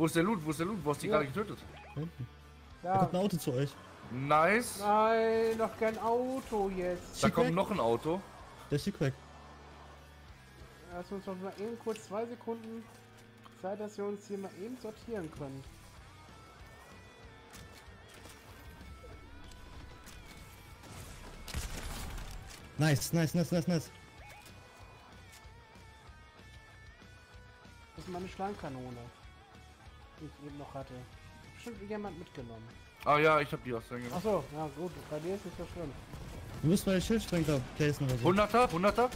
Wo ist der Loot? Wo ist der Loot? Wo hast du die Ja. gerade getötet? Hinten. Da Ja. kommt ein Auto zu euch. Nice. Nein, noch kein Auto jetzt. Da Schick kommt weg. noch ein Auto. Der ist weg. Lass uns doch mal eben kurz zwei Sekunden Zeit, dass wir uns hier mal eben sortieren können. Nice, nice, nice, nice, nice. Das ist meine Schlangenkanone, ich eben noch hatte. Bestimmt jemand mitgenommen. Ah ja, ich hab die aus der gemacht. Achso, ja gut, bei dir ist nicht so schlimm. Du musst mal den Schildsprenger placen oder so. 100er? 100er?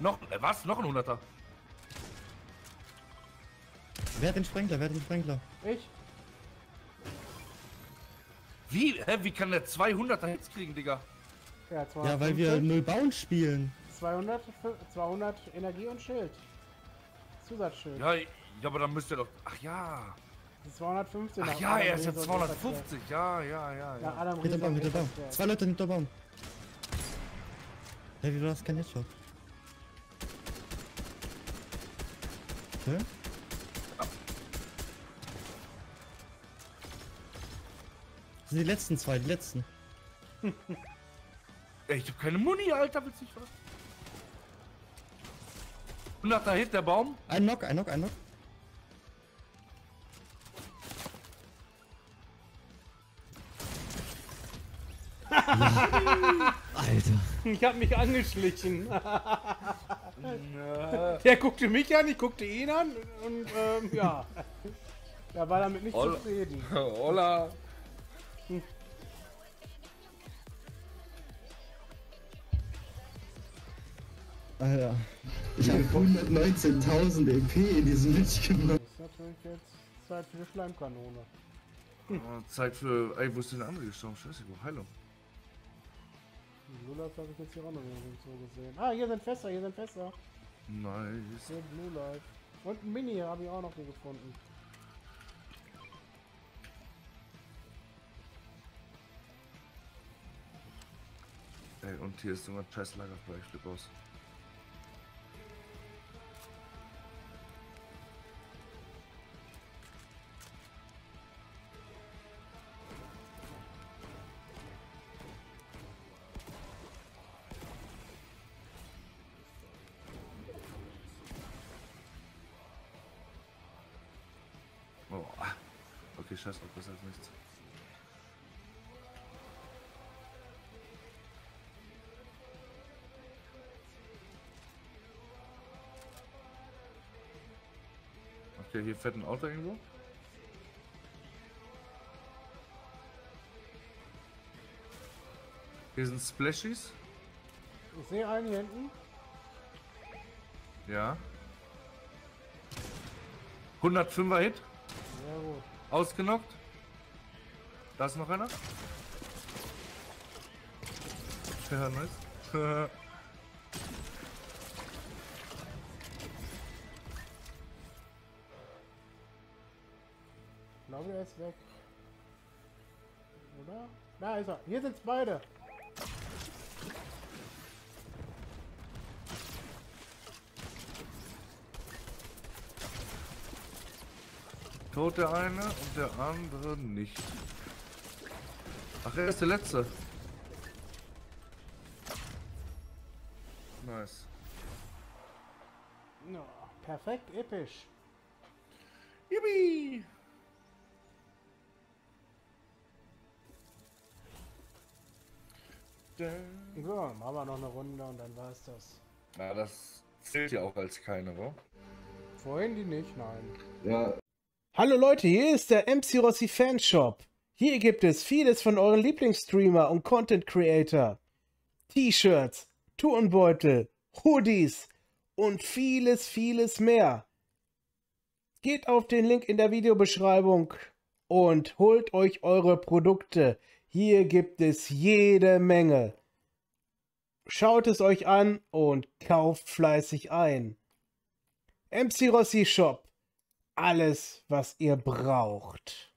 Noch, äh, was? Noch ein 100er? Wer hat den Sprengler? Wer hat den Sprengler? Ich? Wie? Hä? Wie kann der 200er Hits kriegen, Digga? Ja, 250, Ja, weil wir null Bound spielen. 200, 200 Energie und Schild. Zusatzschild. Ja, ja, aber dann müsst ihr doch. Ach ja. Das ist 215. Ach nach ja, Adam er ist ja Riese und 250. Ja, ja, ja. Nach ja. Adam Hinter Baum, und hinter Baum. Zwei Leute hinter Baum. Hey, wie war das? Kein Headshot. Okay. Das sind die letzten zwei, die letzten. Ey, ich hab keine Muni, Alter, willst du nicht was? 100er Hit, der Baum. Ein Knock, ein Knock, ein Knock. Alter. Ich hab mich angeschlichen. Der guckte mich an, ich guckte ihn an und ähm, ja. Er war damit nicht Holla. zufrieden. Hola. Alter. Ich habe 119.000 EP in diesem Match gemacht. Das ist natürlich jetzt Zeit für die Schleimkanone. Oh, Zeit für. Ey, wo ist denn der andere gestorben? Scheiße, wo? Heilung. Die Lulas habe ich jetzt hier auch noch nirgendwo gesehen. Ah, hier sind Fässer, hier sind Fässer. Nice. Hier Blue Light. Und ein Mini habe ich auch noch hier gefunden. Ey, und hier ist sogar ein scheiß Lagerfeuer, ich flipp aus. Okay, scheiß drauf, besser als nichts. Okay, hier fährt ein Auto irgendwo. Hier sind Splashies. Ich sehe einen hier hinten. Ja. 105er Hit. Ja gut. Ausgenockt. Da ist noch einer. Ja, nice. Ich glaube, er ist weg. Oder? Da ist er. Hier sind's beide. Tot der eine und der andere nicht. Ach, er ist der letzte. Nice. Ja, perfekt episch. Yippie! So, machen wir noch eine Runde und dann war's das. Na, das zählt ja auch als keine, wa? Vorhin die nicht, nein. Ja. Hallo Leute, hier ist der MC Rossi Fanshop. Hier gibt es vieles von euren Lieblingsstreamer und Content Creator. T-Shirts, Turnbeutel, Hoodies und vieles, vieles mehr. Geht auf den Link in der Videobeschreibung und holt euch eure Produkte. Hier gibt es jede Menge. Schaut es euch an und kauft fleißig ein. MC Rossi Shop. Alles, was ihr braucht.